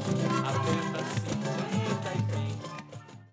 Apenas